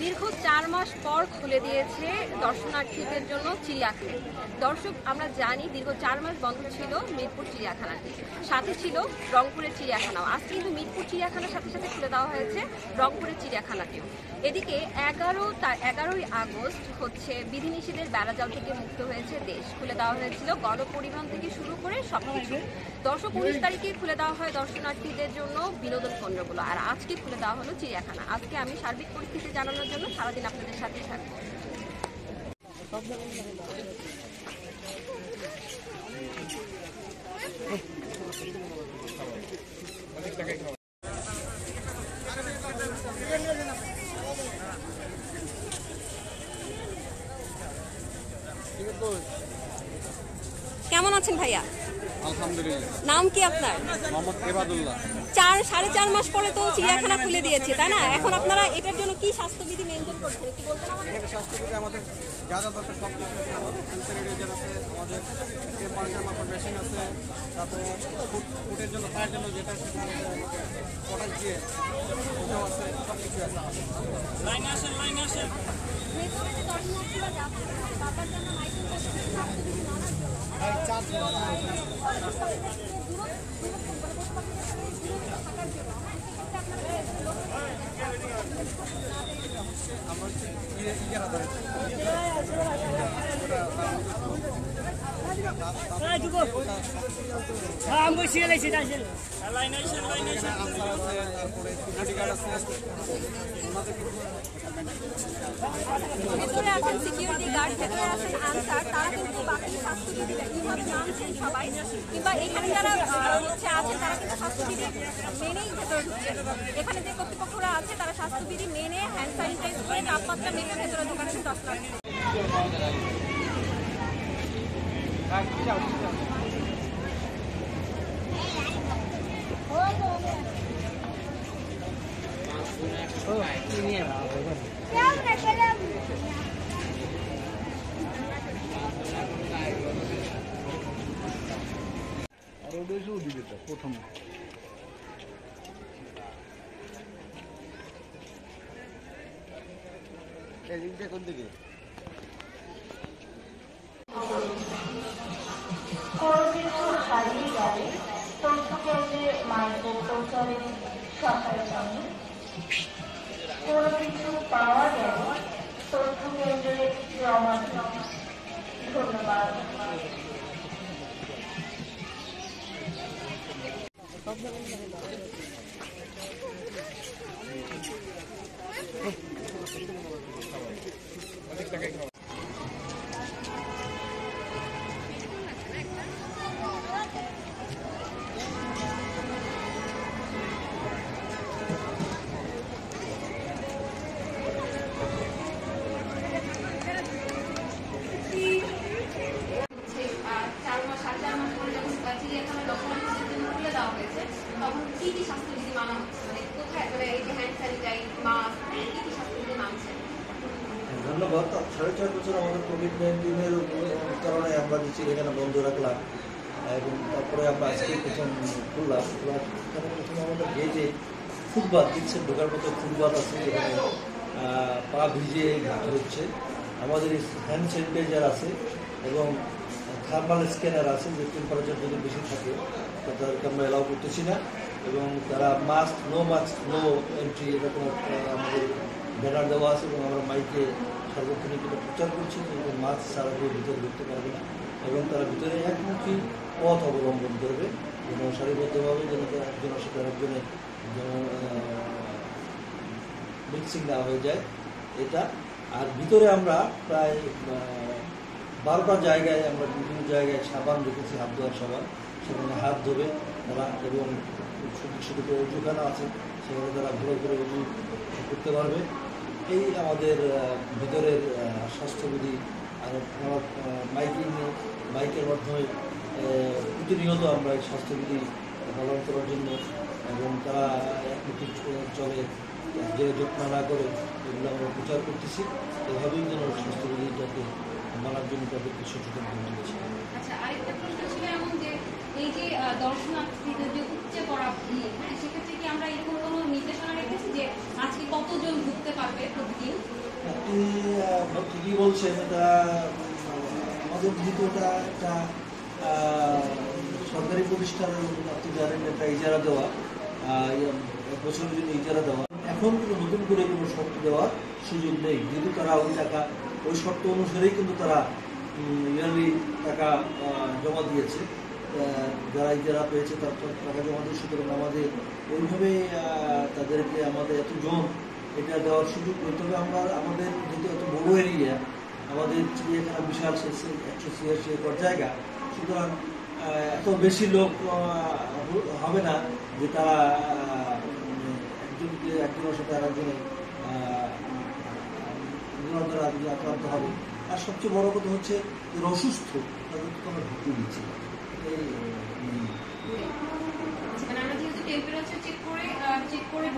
দীর্ঘ চার মাস পর খুলে দিয়েছে দর্শনার্থীদের জন্য চিড়িয়াখানা। দর্শক, আমরা জানি দীর্ঘ চার মাস বন্ধ ছিল মিরপুর চিড়িয়াখানাটি সাথে ছিল রংপুরের চিড়িয়াখানাও। আজকে কিন্তু মিরপুর চিড়িয়াখানার সাথে সাথে খুলে দেওয়া হয়েছে রংপুরের চিড়িয়াখানাটিও এদিকে এগারো তার এগারোই আগস্ট হচ্ছে বিধিনিষেধের বেড়াজাল থেকে মুক্ত হয়েছে দেশ। খুলে দেওয়া হয়েছিল গণপরিবহন থেকে শুরু করে সবকিছু। দর্শক, উনিশ তারিখে খুলে দেওয়া হয় দর্শনার্থীদের জন্য বিনোদন কেন্দ্রগুলো। আর আজকে খুলে দেওয়া হলো চিড়িয়াখানা। আজকে আমি সার্বিক পরিস্থিতি জানানোর জন্য সারাদিন আপনাদের সাথে থাকব। কেমন আছেন ভাইয়া? নাম কি আপনার? চার সাড়ে চার মাস পরে তো চিড়িয়াখানা খুলে দিয়েছে তাই না? এখন আপনারা এটার জন্য কি স্বাস্থ্যবিধি মেনটেন করছেন? একটু বলবেন আমাদের? এখানে স্বাস্থ্যবিধি আমাদের যা যা দরকার সব কিছু আছে আমাদের মেশিন আছে তারপরে ফুড জন্য খাওয়ার জন্য যেটা সেটা পটাশ দিয়ে ওটাও আছে সব কিছু আছে যাচ্ছে তাদের জন্য মাইকিং করছে স্বাস্থ্যবিধি মানার জন্য চার্জ আমরা সিকিউরিটি গার্ড ভেতরে তারা স্বাস্থ্যবিধি মেনে হ্যান্ড স্যানিটাইজ করে তাপমাত্রা মেনে ভেতরে ঢোকানোর দর্শনার্থী আর ওটা এসে ওদিকে প্রথম এদিকটা কোন দিকে হারিয়ে গেলে তথ্য কেন্দ্রে মাইক্রো প্রচারে সহায় সঙ্গে কোনো কিছু পাওয়া গেলে তথ্য কেন্দ্রে জমা মানা মানে ধন্যবাদ। সাড়ে চার বছর আমাদের কোভিড নাইন্টিনের কারণে আমরা যে চিড়িয়াখানা বন্ধ রাখলাম, এবং তারপরে আমরা আজকে প্রথম খুললাম। এখানে প্রথম আমাদের গেটে ফুটবাল দিচ্ছে, ঢোকার মতো ফুটবাল আছে যেখানে পা ভিজিয়ে ঘাট হচ্ছে। আমাদের হ্যান্ড স্যানিটাইজার আছে, এবং থার্মাল স্ক্যানার আছে, যে টেম্পারেচার যদি বেশি থাকে তাদেরকে আমরা অ্যালাউ করতেছি না। এবং তারা mask no mask no entry এরকম আমাদের ব্যানার দেওয়া আছে এবং আমরা মাইকে সার্বক্ষণিক প্রচার করছি যে মাস্ক ছাড়া কেউ ভিতরে ঢুকতে পারবে না। এবং তারা ভিতরে একমুখী পথ অবলম্বন করবে যেন সারিবদ্ধভাবে যেন একজনের সাথে আরেকজনের যেন মিক্সিং না হয়ে যায়, এটা। আর ভিতরে আমরা প্রায় বারোটা জায়গায় আমরা বিভিন্ন জায়গায় সাবান রেখেছি, হাত ধোয়ার সাবান। সেখানে হাত ধোবে তারা এবং শুধু করে উজুখানা আছে, সেখানে তারা ঘুরে ঘুরে উজু করতে পারবে। এই আমাদের ভিতরের স্বাস্থ্যবিধি আর আমরা মাইকিং, মাইকের মাধ্যমে প্রতিনিয়ত আমরা এই স্বাস্থ্যবিধি পালন করার জন্য এবং তারা একমুখী চলে যে যত্ন না করে এগুলো আমরা প্রচার করতেছি। এভাবেই যেন স্বাস্থ্যবিধিটাকে মানার জন্য তাদেরকে সচেতন করে তুলেছি আচ্ছা আরেকটা প্রশ্ন ছিল এমন যে এই যে দর্শনার্থীদের যে উপচে পড়া ভিড় হ্যাঁ সেক্ষেত্রে কি আমরা এরকম কোনো নির্দেশনা রেখেছি যে আজকে কতজন ঢুকতে পারবে প্রতিদিন? আপনার ঠিকই বলছেন এটা উম, আমাদের যেহেতু এটা একটা সরকারি প্রতিষ্ঠানের আপনি জানেন একটা ইজারা দেওয়া ইয়ে, এক বছরের জন্য ইজারা দেওয়া। এখন কোনো নতুন করে কোনো শর্ত দেওয়ার সুযোগ নেই। যেহেতু তারা ওই টাকা, ওই শর্ত অনুসারেই কিন্তু তারা ইয়ারলি টাকা জমা দিয়েছে। যারা ইজারা পেয়েছে তার টাকা জমা দিয়ে সুতরাং আমাদের ওইভাবে তাদেরকে আমাদের এত জন এটা দেওয়ার সুযোগ নেই। তবে আমরা, আমাদের যেহেতু এত বড় এরিয়া আমাদের চিড়িয়াখানা বিশাল একশো ছিয়াশি একর জায়গা। সুতরাং এত বেশি লোক হবে না যে তারা একজনকে, একজনের সাথে আর একজনের দ্বারা আক্রান্ত হবে। আর সবচেয়ে বড় কথা হচ্ছে, যারা অসুস্থ, তাদের তো ঢুকতে দিচ্ছি মানে আমরা চেক করে